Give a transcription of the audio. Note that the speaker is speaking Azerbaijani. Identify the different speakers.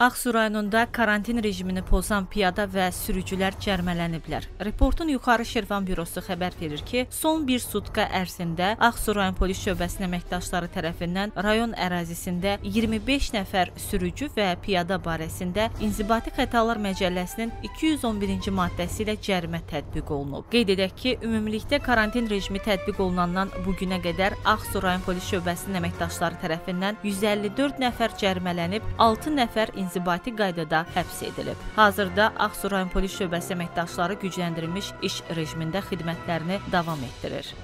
Speaker 1: Ağsu rayonunda karantin rejimini pozan piyada və sürücülər cərmələniblər. Reportun Yuxarı Şirvan bürosu xəbər verir ki, son bir sutka ərzində Ağsu rayon polis şöbəsinin əməkdaşları tərəfindən rayon ərazisində 25 nəfər sürücü və piyada barəsində İnzibati Xətalar Məcəlləsinin 211-ci maddəsi ilə cərimə tətbiq olunub. Qeyd edək ki, ümumilikdə karantin rejimi tətbiq olunandan bu günə qədər Ağsu rayon polis şöbəsinin əməkdaşları tərəfindən 154 nəfər cərimələnib, 6 nəfər inzibati qaydada həbs edilib. Hazırda Ağsu rayon polis şöbəsi əməkdaşları gücləndirilmiş iş rejimində xidmətlərini davam etdirir.